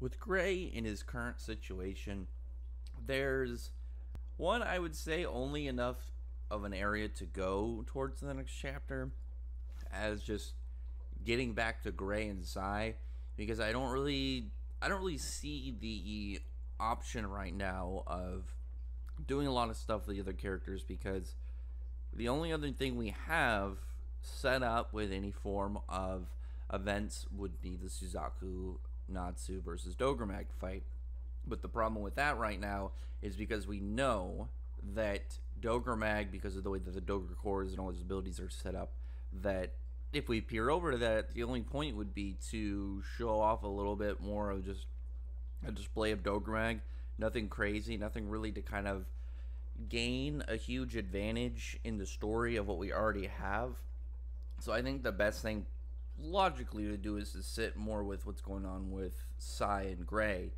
With Gray in his current situation, there's one I would say only enough of an area to go towards the next chapter as just getting back to Gray and Sai because I don't really I don't really see the option right now of doing a lot of stuff with the other characters because the only other thing we have set up with any form of events would be the Suzaku Natsu versus Dogramag fight. But the problem with that right now is because we know that Dogramag, because of the way that the Dogre cores and all his abilities are set up, that if we peer over to that, the only point would be to show off a little bit more of just a display of Dogramag. Nothing crazy, nothing really to kind of gain a huge advantage in the story of what we already have. So I think the best thing logically to do is to sit more with what's going on with Sai and Gray.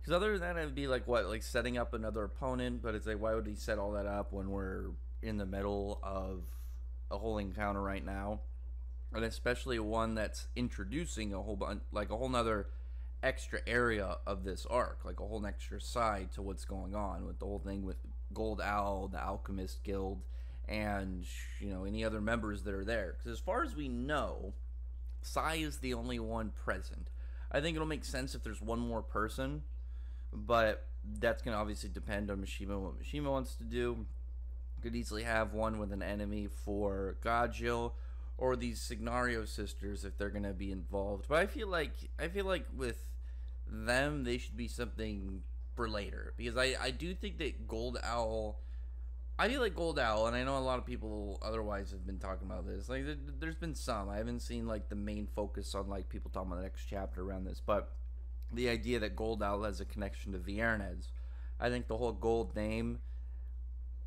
Because other than that, it'd be like what, like setting up another opponent. But it's like, why would he set all that up when we're in the middle of a whole encounter right now, and especially one that's introducing a whole bunch, like a whole nother extra area of this arc, like a whole extra side to what's going on with the whole thing with Gold Owl, the Alchemist Guild, and you know any other members that are there. Because as far as we know, Sai is the only one present. I think it'll make sense if there's one more person, but that's gonna obviously depend on Mashima what Mashima wants to do. Could easily have one with an enemy for Gajeel or these Signario sisters if they're gonna be involved. But I feel like I feel like with them they should be something for later because I I do think that Gold Owl. I feel like Gold Owl, and I know a lot of people otherwise have been talking about this. Like, there, has been some. I haven't seen like the main focus on like people talking about the next chapter around this, but the idea that Gold Owl has a connection to Viernes, I think the whole Gold name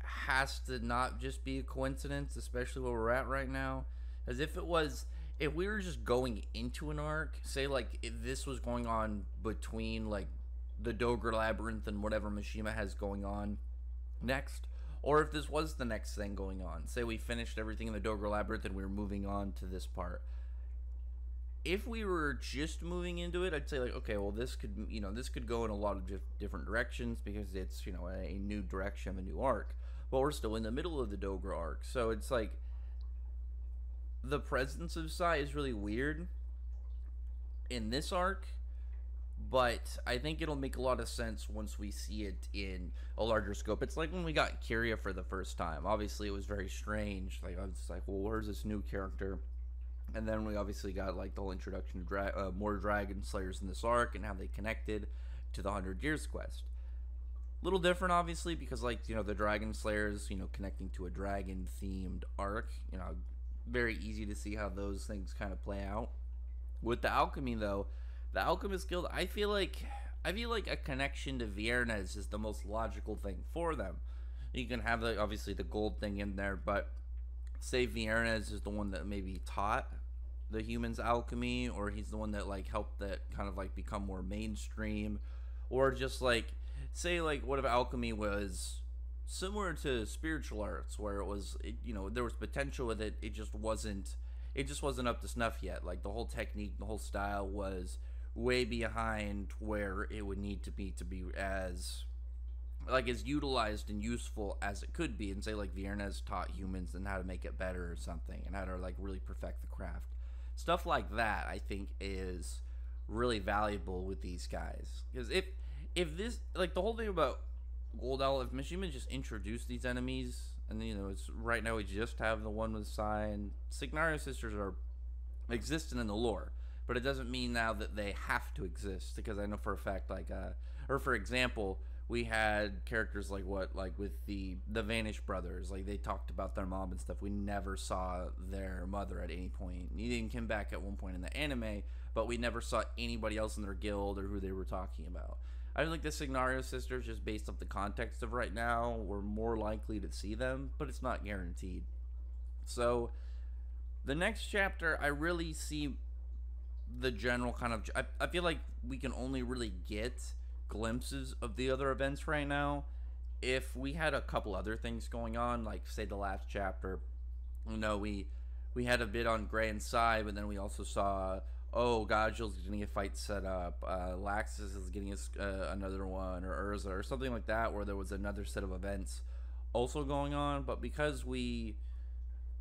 has to not just be a coincidence, especially where we're at right now. As if it was, if we were just going into an arc, say like this was going on between like the Dogre Labyrinth and whatever Mashima has going on next, or if this was the next thing going on. Say we finished everything in the Dogre Labyrinth and we were moving on to this part. If we were just moving into it, I'd say like, okay, well, this could, you know, this could go in a lot of different directions because it's, you know, a, new direction of a new arc. But we're still in the middle of the Dogre arc, so it's like the presence of Sai is really weird in this arc but I think it'll make a lot of sense once we see it in a larger scope. It's like when we got Kiria for the first time. Obviously, it was very strange. Like I was like, well, where's this new character? And then we obviously got like the whole introduction to dra- uh, more Dragon Slayers in this arc and how they connected to the Hundred Years quest. Little different, obviously, because like you know the Dragon Slayers, you know, connecting to a dragon themed arc. You know, very easy to see how those things kind of play out. With the alchemy, though the Alchemist Guild, I feel like I feel like a connection to Viernes is just the most logical thing for them. You can have the obviously the gold thing in there, but say Viernes is the one that maybe taught the humans alchemy, or he's the one that like helped that kind of like become more mainstream, or just like say like what if alchemy was similar to spiritual arts, where it was it, you know there was potential with it, it just wasn't it just wasn't up to snuff yet. Like the whole technique, the whole style was way behind where it would need to be to be as like as utilized and useful as it could be. And say like Viernes taught humans and how to make it better or something and how to like really perfect the craft. Stuff like that i think is really valuable with these guys. Because if if this like the whole thing about gold owl if Mashima just introduced these enemies and you know it's right now we just have the one with Sai and Signario sisters are existent in the lore but it doesn't mean now that they have to exist because I know for a fact like uh or for example we had characters like what like with the the Vanish brothers like they talked about their mom and stuff. We never saw their mother at any point. He didn't come back at one point in the anime but we never saw anybody else in their guild or who they were talking about. I feel like the Signario sisters just based off the context of right now we're more likely to see them but it's not guaranteed. So the next chapter I really see the general kind of I, I feel like we can only really get glimpses of the other events right now if we had a couple other things going on like say the last chapter you know we we had a bit on Gray and Sai but then we also saw oh, Gajeel's getting a fight set up, uh, Laxus is getting a, uh, another one, or Erza, or something like that, where there was another set of events also going on. But because we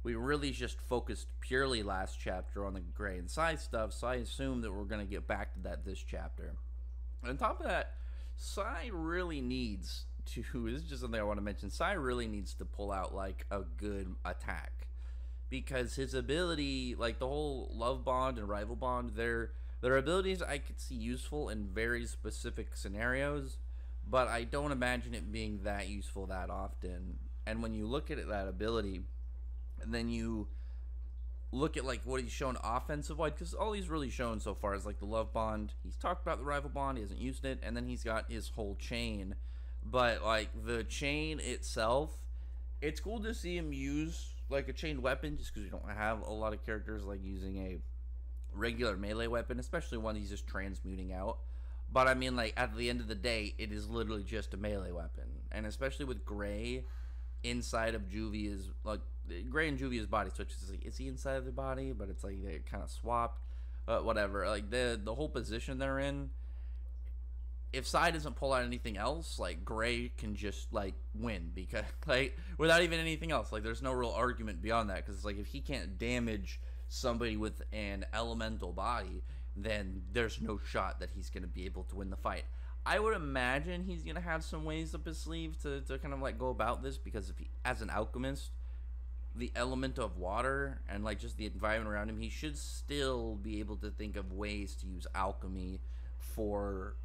we really just focused purely last chapter on the Gray and Sai stuff, so I assume that we're gonna get back to that this chapter. on top of that, Sai really needs to. This is just something I want to mention. Sai really needs to pull out like a good attack because his ability, like the whole love bond and rival bond, their their abilities I could see useful in very specific scenarios, but I don't imagine it being that useful that often. And when you look at it, that ability, and then you look at like what he's shown offensive wise, because all he's really shown so far is like the love bond. He's talked about the rival bond, he hasn't used it, and then he's got his whole chain. But like the chain itself, it's cool to see him use like a chained weapon just because you don't have a lot of characters like using a regular melee weapon, especially one he's just transmuting out. But I mean, like at the end of the day, it is literally just a melee weapon, and especially with Gray inside of Juvia's like Gray and Juvia's body switches. Like, is he inside of the body? But it's like they kind of swapped. Uh, whatever. Like the the whole position they're in if Sai doesn't pull out anything else, like Gray can just like win because like without even anything else. Like there's no real argument beyond that because it's like if he can't damage somebody with an elemental body, then there's no shot that he's gonna be able to win the fight. I would imagine he's gonna have some ways up his sleeve to, to kind of like go about this because if he as an alchemist, the element of water and like just the environment around him, he should still be able to think of ways to use alchemy for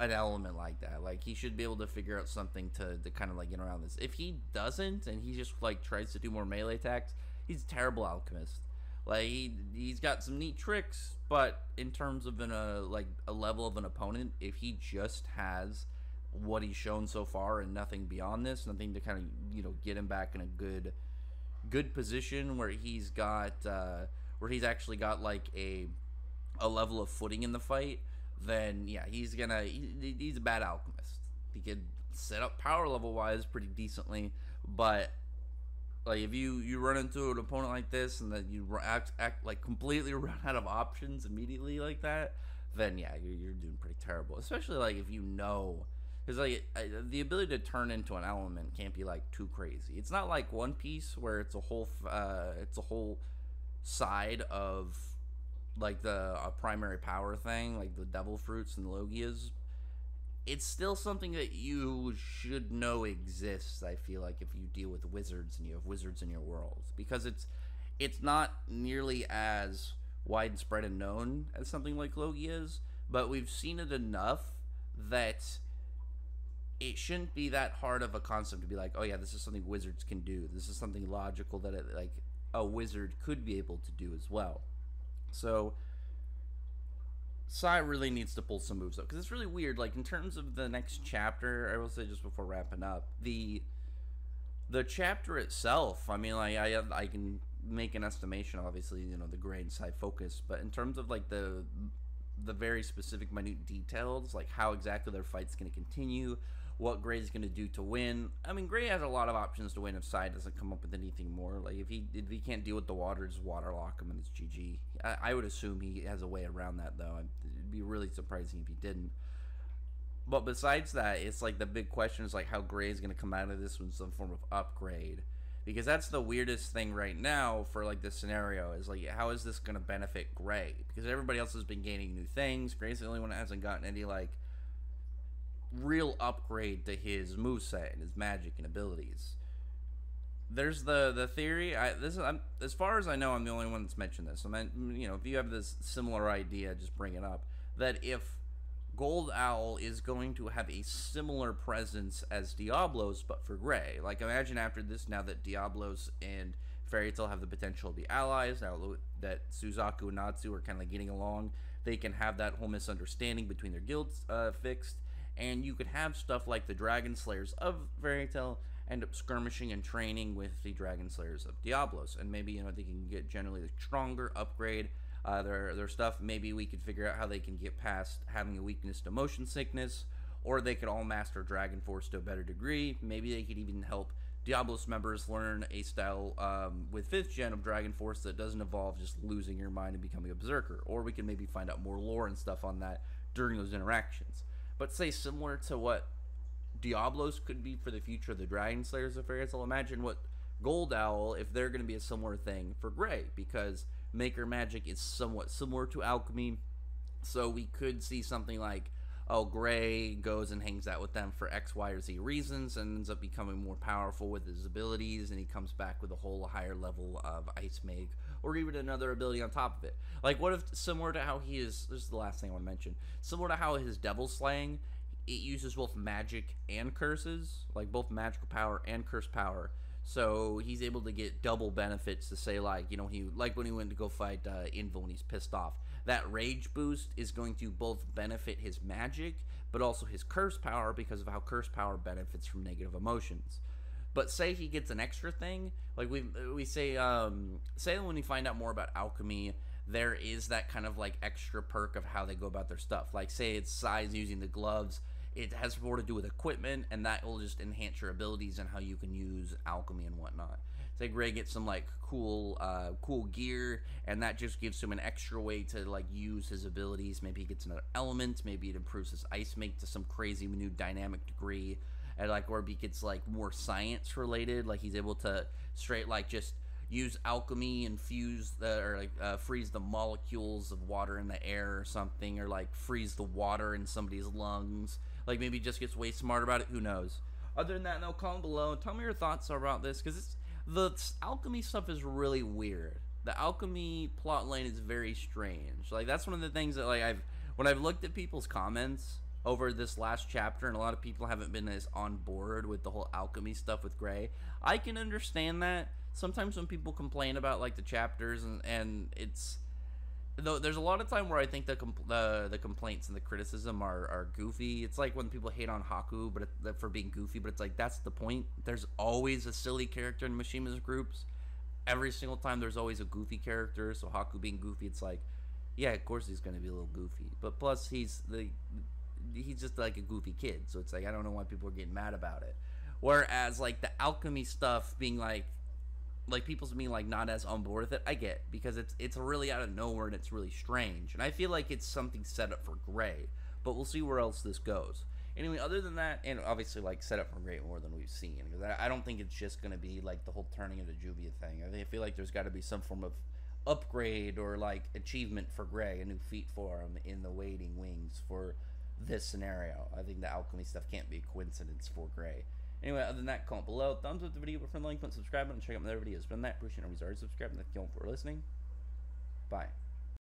an element like that. Like he should be able to figure out something to, to kind of like get around this. If he doesn't and he just like tries to do more melee attacks, he's a terrible alchemist. Like he he's got some neat tricks, but in terms of an uh, like a level of an opponent, if he just has what he's shown so far and nothing beyond this, nothing to kind of you know get him back in a good good position where he's got uh, where he's actually got like a a level of footing in the fight then yeah, he's gonna he, he's a bad alchemist. He could set up power level wise pretty decently, but like if you you run into an opponent like this and then you act, act like completely run out of options immediately like that, then yeah, you're, you're doing pretty terrible. Especially like if you know, because like the ability to turn into an element can't be like too crazy. It's not like One Piece where it's a whole uh, it's a whole side of like the primary power thing, like the devil fruits and logias, it's still something that you should know exists. I feel like if you deal with wizards and you have wizards in your world, because it's it's not nearly as widespread and known as something like logias, but we've seen it enough that it shouldn't be that hard of a concept to be like, oh yeah, this is something wizards can do. This is something logical that it, like a wizard could be able to do as well. So Sai really needs to pull some moves up because it's really weird. Like in terms of the next chapter, I will say just before wrapping up the the chapter itself. I mean, like I I can make an estimation. Obviously, you know the grain side focus, but in terms of like the the very specific minute details, like how exactly their fight's going to continue, what Gray's going to do to win. I mean, Gray has a lot of options to win if Sai doesn't come up with anything more. Like if he if he can't deal with the water, just water lock him and it's GG. I, I would assume he has a way around that though. It'd be really surprising if he didn't. But besides that, it's like the big question is like how Gray is going to come out of this with some form of upgrade. Because that's the weirdest thing right now for like this scenario is like how is this going to benefit Gray? Because everybody else has been gaining new things. Gray's the only one that hasn't gotten any like real upgrade to his moveset and his magic and abilities. There's the the theory. I this is I'm, as far as I know, I'm the only one that's mentioned this. I mean, you know, if you have this similar idea, just bring it up. That if Gold Owl is going to have a similar presence as Diablos, but for Gray. Like, imagine after this, now that Diablos and Fairy Tail have the potential to be allies, now that Suzaku and Natsu are kind of like getting along, they can have that whole misunderstanding between their guilds uh, fixed and you could have stuff like the Dragon Slayers of Fairy Tail end up skirmishing and training with the Dragon Slayers of Diablos, and maybe you know they can get generally the stronger, upgrade uh, their their stuff. Maybe we could figure out how they can get past having a weakness to motion sickness, or they could all master Dragon Force to a better degree. Maybe they could even help Diablos members learn a style um, with fifth gen of Dragon Force that doesn't involve just losing your mind and becoming a berserker. Or we can maybe find out more lore and stuff on that during those interactions. But say similar to what Diablos could be for the future of the Dragon Slayers of I'll imagine what Gold Owl, if they're going to be a similar thing for Gray, because Maker Magic is somewhat similar to Alchemy. So we could see something like oh, Gray goes and hangs out with them for X, Y, or Z reasons and ends up becoming more powerful with his abilities, and he comes back with a whole higher level of Ice Make, or even another ability on top of it. Like, what if, similar to how he is, this is the last thing I want to mention, similar to how his Devil Slaying, it uses both magic and curses, like both magical power and curse power. So he's able to get double benefits to say like you know he like when he went to go fight uh, Invel and he's pissed off that rage boost is going to both benefit his magic but also his curse power because of how curse power benefits from negative emotions. But say he gets an extra thing, like we we say um say when we find out more about alchemy, there is that kind of like extra perk of how they go about their stuff. Like say it's size using the gloves, it has more to do with equipment and that will just enhance your abilities and how you can use alchemy and whatnot. Say Gray gets some like cool uh, cool gear, and that just gives him an extra way to like use his abilities. Maybe he gets another element. Maybe it improves his ice make to some crazy new dynamic degree. And like, or gets like more science related. Like he's able to straight like just use alchemy and fuse the or like uh, freeze the molecules of water in the air or something, or like freeze the water in somebody's lungs. Like maybe just gets way smart about it. Who knows? Other than that, no, comment below. Tell me your thoughts about this because it's the alchemy stuff is really weird. The alchemy plot line is very strange. Like that's one of the things that like I've when I've looked at people's comments over this last chapter, and a lot of people haven't been as on board with the whole alchemy stuff with Gray. I can understand that. Sometimes when people complain about like the chapters and and it's though there's a lot of time where I think the compl- the, the complaints and the criticism are, are goofy. It's like when people hate on Haku, but it, for being goofy, but it's like that's the point. There's always a silly character in Mashima's groups. Every single time, there's always a goofy character. So Haku being goofy, it's like, yeah, of course he's gonna be a little goofy. But plus, he's the he's just like a goofy kid. So it's like I don't know why people are getting mad about it. Whereas like the alchemy stuff being like like people's me like not as on board with it. I get because it's it's really out of nowhere and it's really strange, and I feel like it's something set up for Gray. But we'll see where else this goes. Anyway, other than that, and obviously like set up for Gray more than we've seen because I, I, don't think it's just gonna be like the whole turning into Juvia thing. I, I feel like there's got to be some form of upgrade or like achievement for Gray, a new feat for him in the waiting wings for this scenario. I think the alchemy stuff can't be a coincidence for Gray. Anyway, other than that, comment below. Thumbs up the video, friend, like, subscribe, and check out my other videos. But than that, appreciate everybody's already and thank you all for listening. Bye.